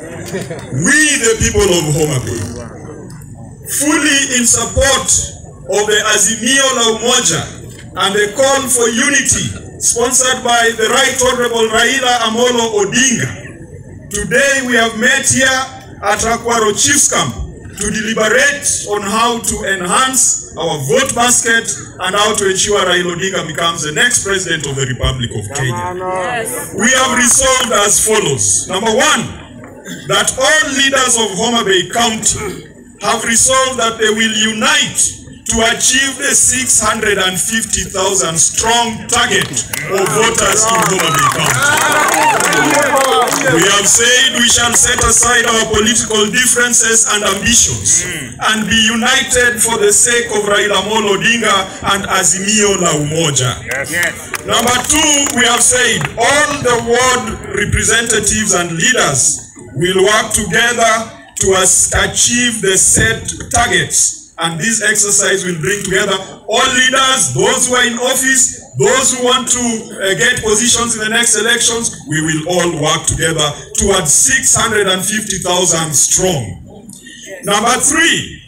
We, the people of Homa Bay, fully in support of the Azimio la Umoja and the call for unity sponsored by the Right Honorable Raila Amolo Odinga. Today we have met here at Rakwaro Chiefs Camp to deliberate on how to enhance our vote basket and how to ensure Raila Odinga becomes the next president of the Republic of Kenya. We have resolved as follows. Number one, that all leaders of Homa Bay County have resolved that they will unite to achieve the 650,000 strong target of voters in Homa Bay County. We have said we shall set aside our political differences and ambitions and be united for the sake of Raila Amolo Odinga and Azimio la Umoja. Number two, we have said all the ward representatives and leaders will work together to achieve the set targets. And this exercise will bring together all leaders, those who are in office, those who want to uh, get positions in the next elections. We will all work together towards 650,000 strong. Number three,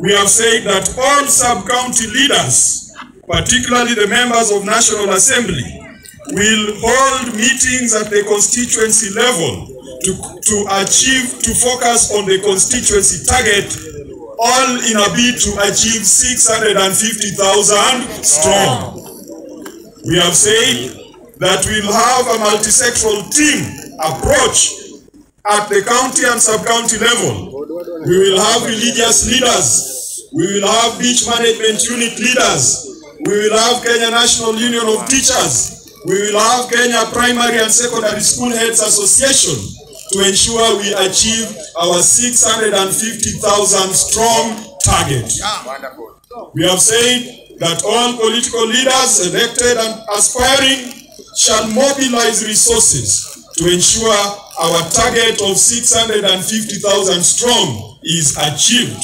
we have said that all sub-county leaders, particularly the members of National Assembly, will hold meetings at the constituency level to, to achieve, to focus on the constituency target, all in a bid to achieve 650,000 strong. We have said that we'll have a multisectoral team approach at the county and sub-county level. We will have religious leaders. We will have beach management unit leaders. We will have Kenya National Union of Teachers. We will have Kenya Primary and Secondary School Heads Association to ensure we achieve our 650,000 strong target. We have said that all political leaders, elected and aspiring, shall mobilize resources to ensure our target of 650,000 strong is achieved.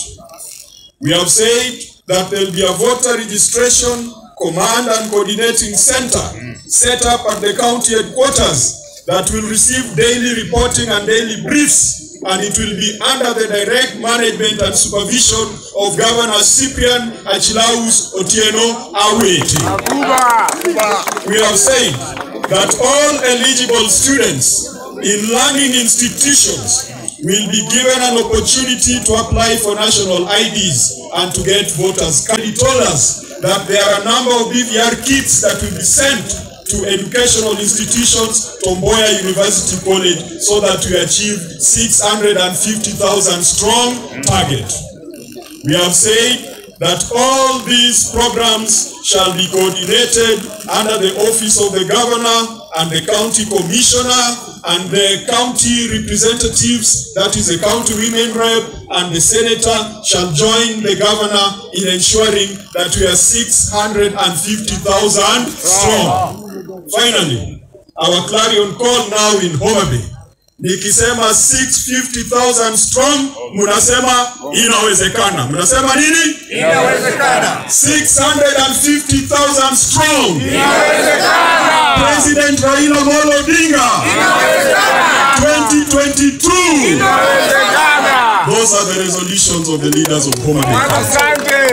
We have said that there will be a voter registration command and coordinating center mm. set up at the county headquarters that will receive daily reporting and daily briefs and it will be under the direct management and supervision of Governor Cyprian Achilaus Otieno Awiti. We have said that all eligible students in learning institutions will be given an opportunity to apply for national IDs and to get voters. He told us that there are a number of BVR kits that will be sent to educational institutions, Tom Mboya University College, so that we achieve 650,000 strong target. We have said that all these programs shall be coordinated under the office of the governor and the county commissioner and the county representatives, that is the county women rep and the senator shall join the governor in ensuring that we are 650,000 strong. Finally, our clarion call now in Homa Bay. Nikisema 650,000 strong, munasema inawezekana. Mnasema nini? Inawezekana. 650,000 strong. Inawezekana. President Raila Amolo Odinga. Inawezekana. 2022. Inawezekana. Those are the resolutions of the leaders of Homa Bay. Asante.